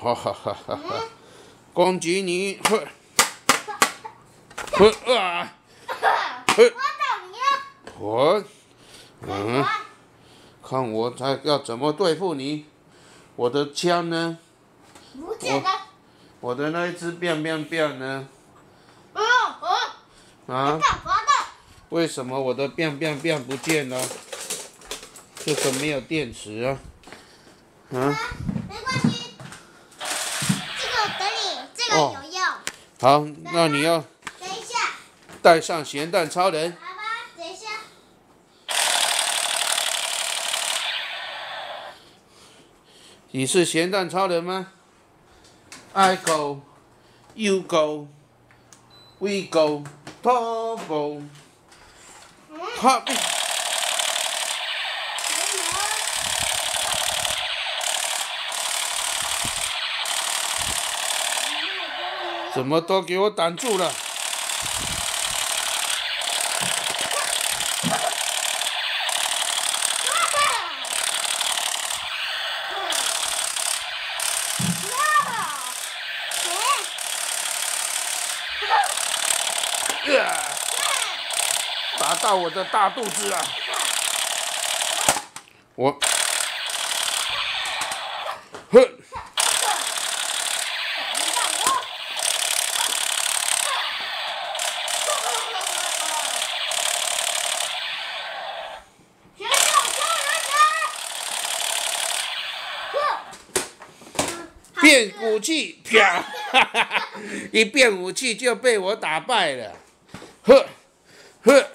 哈哈哈哈哈！攻击你！呵，呵啊！我你啊！我，嗯，看我才要怎么对付你？我的枪呢？不见。我的那一只变变变呢？嗯嗯。啊？为什么我的变变变不见了？这个没有电池啊？啊？没关系，这个有用。好，那你要等一下。带上咸蛋超人。好吧，等一下。你是咸蛋超人吗？I go, you go, we go, turbo. 哈！怎么都给我挡住了？打到我的大肚子了！我，变武器，啪！一变武器就被我打败了，呵，呵。